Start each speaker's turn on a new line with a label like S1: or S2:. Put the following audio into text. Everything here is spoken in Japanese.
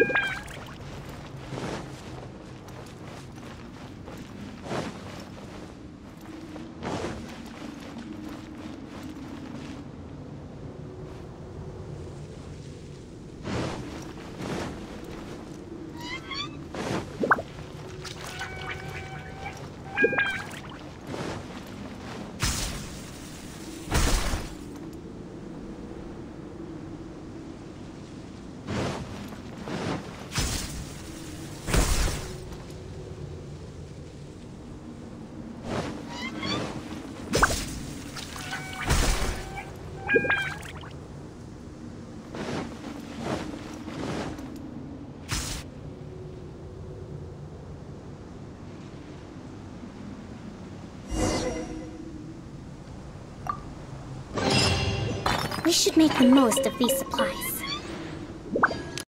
S1: you We should make the most of these supplies.